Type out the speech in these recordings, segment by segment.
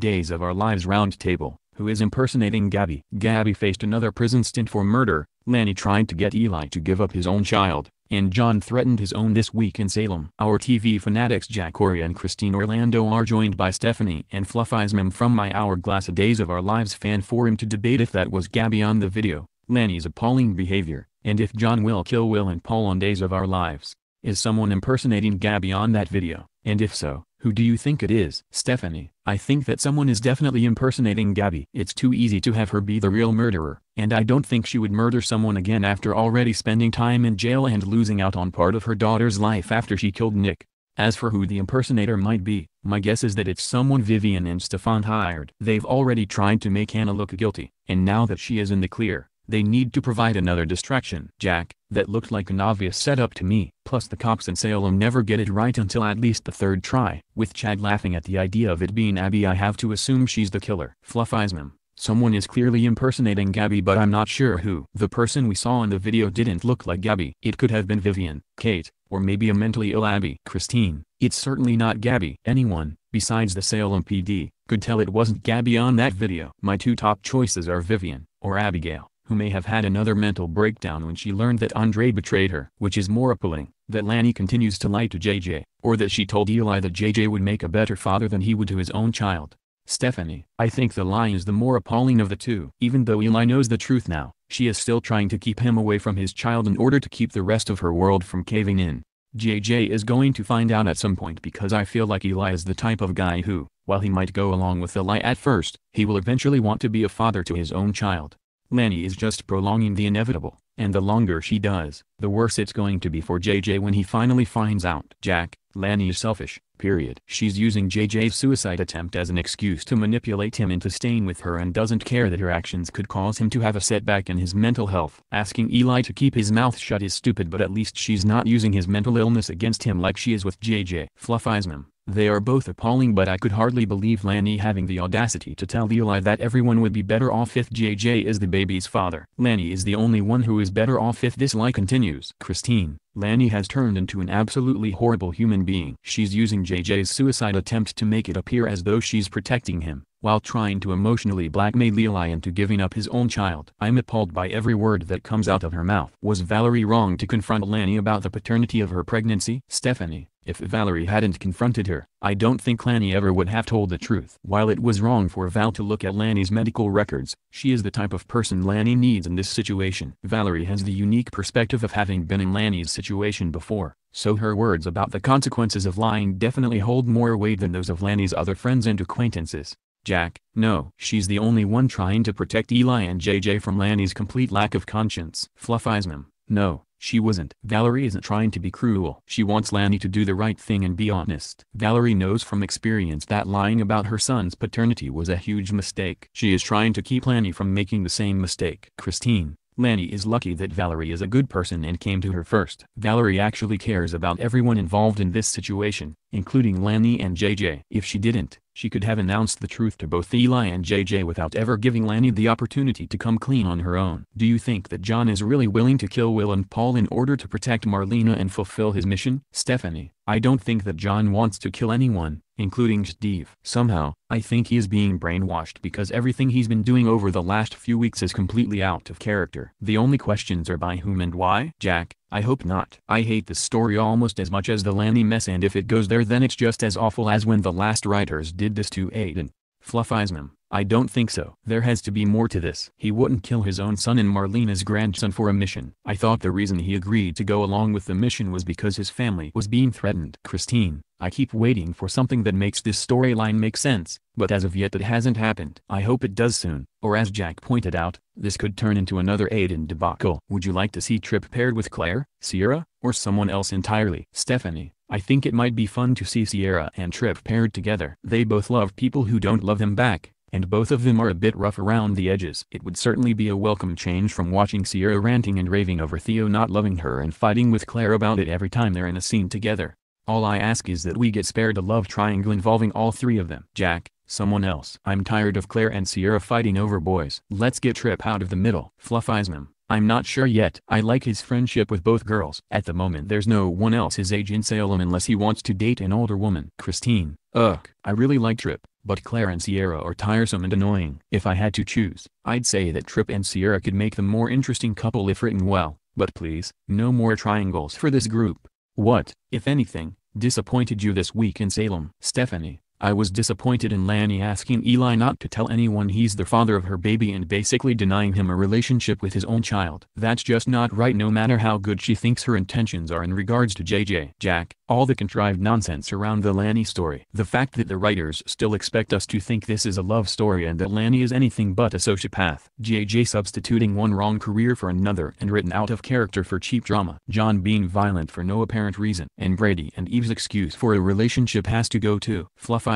Days of Our Lives Roundtable, who is impersonating Gabi. Gabi faced another prison stint for murder, Lani tried to get Eli to give up his own child, and John threatened his own this week in Salem. Our TV fanatics Jack Ori and Christine Orlando are joined by Stephanie and Fluffizmem from my Hourglass a Days of Our Lives fan forum to debate if that was Gabi on the video, Lani's appalling behavior, and if John will kill Will and Paul on Days of Our Lives. Is someone impersonating Gabi on that video? And if so, who do you think it is? Stephanie, I think that someone is definitely impersonating Gabi. It's too easy to have her be the real murderer, and I don't think she would murder someone again after already spending time in jail and losing out on part of her daughter's life after she killed Nick. As for who the impersonator might be, my guess is that it's someone Vivian and Stefan hired. They've already tried to make Anna look guilty, and now that she is in the clear, they need to provide another distraction. Jack, that looked like an obvious setup to me, plus the cops in Salem never get it right until at least the third try. With Chad laughing at the idea of it being Abby I have to assume she's the killer. Fluff Fluffizmem. Someone is clearly impersonating Gabi but I'm not sure who. The person we saw in the video didn't look like Gabi. It could have been Vivian, Kate, or maybe a mentally ill Abby. Christine, it's certainly not Gabi. Anyone, besides the Salem PD, could tell it wasn't Gabi on that video. My two top choices are Vivian, or Abigail who may have had another mental breakdown when she learned that Andre betrayed her. Which is more appalling, that Lani continues to lie to JJ, or that she told Eli that JJ would make a better father than he would to his own child. Stephanie, I think the lie is the more appalling of the two. Even though Eli knows the truth now, she is still trying to keep him away from his child in order to keep the rest of her world from caving in. JJ is going to find out at some point because I feel like Eli is the type of guy who, while he might go along with the lie at first, he will eventually want to be a father to his own child. Lani is just prolonging the inevitable, and the longer she does, the worse it's going to be for JJ when he finally finds out. Jack, Lani is selfish, period. She's using JJ's suicide attempt as an excuse to manipulate him into staying with her and doesn't care that her actions could cause him to have a setback in his mental health. Asking Eli to keep his mouth shut is stupid but at least she's not using his mental illness against him like she is with JJ. Fluffizmem. They are both appalling but I could hardly believe Lani having the audacity to tell Eli that everyone would be better off if JJ is the baby's father. Lani is the only one who is better off if this lie continues. Christine, Lani has turned into an absolutely horrible human being. She's using JJ's suicide attempt to make it appear as though she's protecting him, while trying to emotionally blackmail Eli into giving up his own child. I'm appalled by every word that comes out of her mouth. Was Valerie wrong to confront Lani about the paternity of her pregnancy? Stephanie, if Valerie hadn't confronted her, I don't think Lani ever would have told the truth. While it was wrong for Val to look at Lani's medical records, she is the type of person Lani needs in this situation. Valerie has the unique perspective of having been in Lani's situation before, so her words about the consequences of lying definitely hold more weight than those of Lani's other friends and acquaintances. Jack, no. She's the only one trying to protect Eli and JJ from Lani's complete lack of conscience. Fluffizmem, no. She wasn't. Valerie isn't trying to be cruel. She wants Lani to do the right thing and be honest. Valerie knows from experience that lying about her son's paternity was a huge mistake. She is trying to keep Lani from making the same mistake. Christine, Lani is lucky that Valerie is a good person and came to her first. Valerie actually cares about everyone involved in this situation, including Lani and JJ. If she didn't, she could have announced the truth to both Eli and JJ without ever giving Lani the opportunity to come clean on her own. Do you think that John is really willing to kill Will and Paul in order to protect Marlena and fulfill his mission? Stephanie, I don't think that John wants to kill anyone, including Steve. Somehow, I think he is being brainwashed because everything he's been doing over the last few weeks is completely out of character. The only questions are by whom and why? Jack, I hope not. I hate this story almost as much as the Lani mess and if it goes there then it's just as awful as when the last writers did this to Aiden. Fluffizmem, I don't think so. There has to be more to this. He wouldn't kill his own son and Marlena's grandson for a mission. I thought the reason he agreed to go along with the mission was because his family was being threatened. Christine, I keep waiting for something that makes this storyline make sense, but as of yet it hasn't happened. I hope it does soon, or as Jack pointed out, this could turn into another Aiden debacle. Would you like to see Trip paired with Claire, Ciara, or someone else entirely? Stephanie, I think it might be fun to see Ciara and Trip paired together. They both love people who don't love them back, and both of them are a bit rough around the edges. It would certainly be a welcome change from watching Ciara ranting and raving over Theo not loving her and fighting with Claire about it every time they're in a scene together. All I ask is that we get spared a love triangle involving all three of them. Jack, someone else. I'm tired of Claire and Ciara fighting over boys. Let's get Trip out of the middle. Fluffizmem. I'm not sure yet. I like his friendship with both girls. At the moment there's no one else his age in Salem unless he wants to date an older woman. Christine. Ugh. I really like Trip. But Claire and Ciara are tiresome and annoying. If I had to choose, I'd say that Trip and Ciara could make the more interesting couple if written well, but please, no more triangles for this group. What, if anything, disappointed you this week in Salem? Stephanie, I was disappointed in Lani asking Eli not to tell anyone he's the father of her baby and basically denying him a relationship with his own child. That's just not right no matter how good she thinks her intentions are in regards to JJ. Jack, all the contrived nonsense around the Lani story. The fact that the writers still expect us to think this is a love story and that Lani is anything but a sociopath. JJ substituting one wrong career for another and written out of character for cheap drama. John being violent for no apparent reason. And Brady and Eve's excuse for a relationship has to go too. Fluff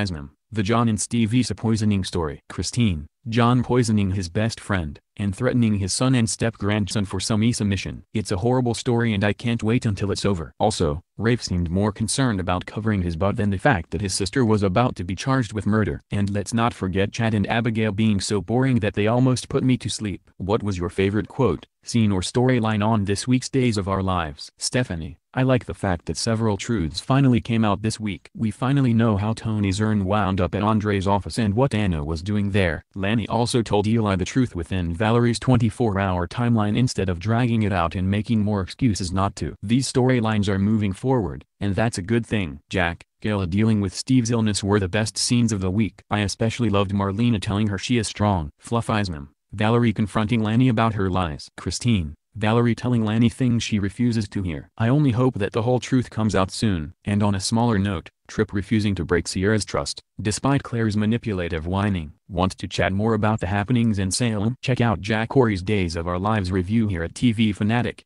the John and Steve ISA poisoning story. Christine, John poisoning his best friend, and threatening his son and step-grandson for some ISA mission. It's a horrible story and I can't wait until it's over. Also, Rafe seemed more concerned about covering his butt than the fact that his sister was about to be charged with murder. And let's not forget Chad and Abigail being so boring that they almost put me to sleep. What was your favorite quote, scene or storyline on this week's Days of Our Lives? Stephanie, I like the fact that several truths finally came out this week. We finally know how Tony Zern wound up at Andre's office and what Anna was doing there. Lani also told Eli the truth within Valerie's 24-hour timeline instead of dragging it out and making more excuses not to. These storylines are moving forward, and that's a good thing. Jack, Kayla dealing with Steve's illness were the best scenes of the week. I especially loved Marlena telling her she is strong. Fluff Eisman, Valerie confronting Lani about her lies. Christine, Valerie telling Lani things she refuses to hear. I only hope that the whole truth comes out soon. And on a smaller note, Trip refusing to break Ciara's trust, despite Claire's manipulative whining. Want to chat more about the happenings in Salem? Check out Jack Ori's Days of Our Lives review here at TV Fanatic.